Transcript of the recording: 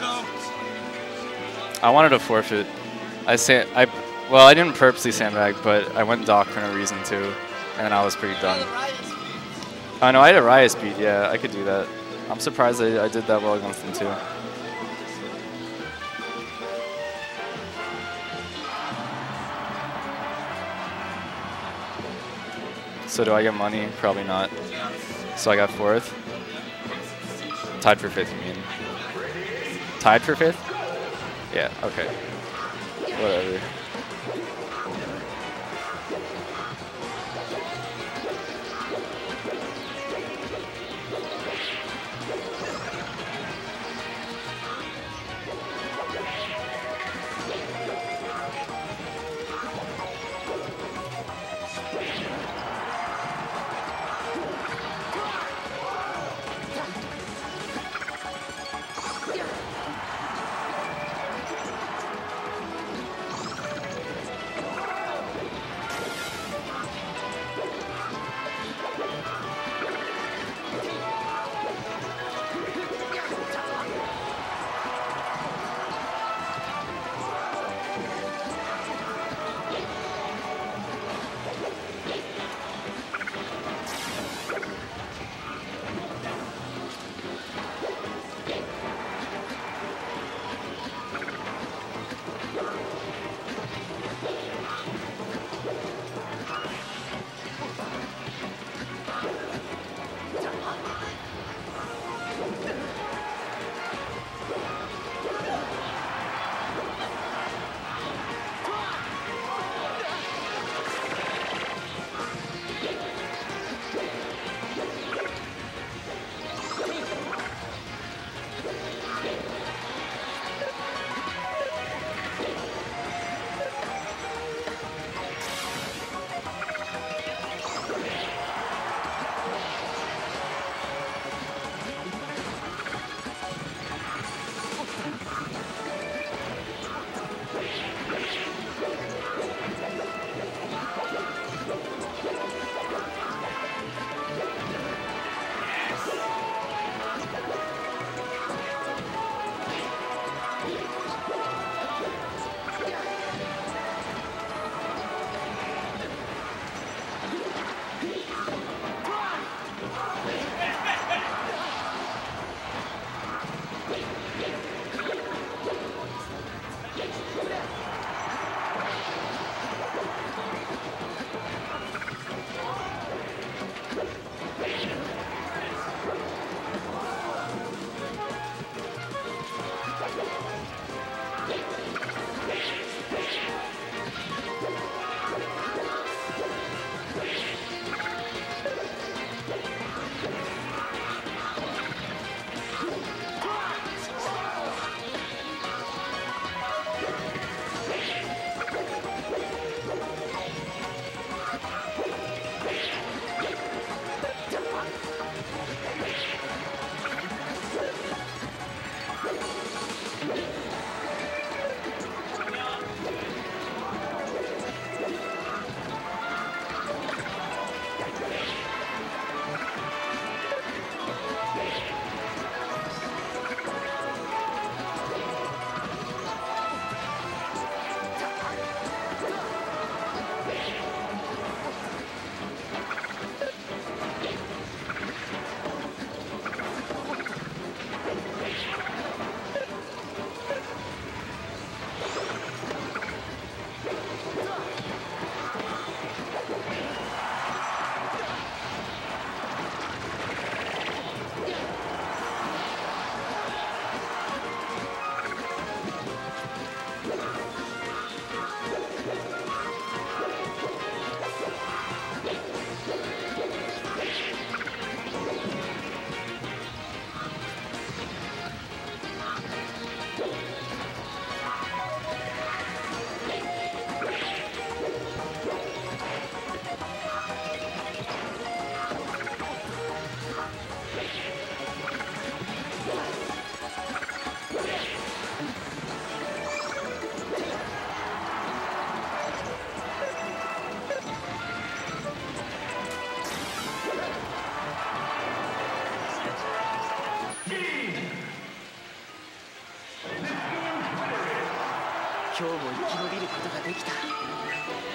I wanted to forfeit. I say I, well, I didn't purposely sandbag, but I went Doc for no reason too, and I was pretty done. I know I had a riot speed. Yeah, I could do that. I'm surprised I, I did that well against them too. So do I get money? Probably not. So I got fourth. Tied for fifth, you mean? Tied for fifth? Yeah, okay. Whatever. 今日も生き延びることができた「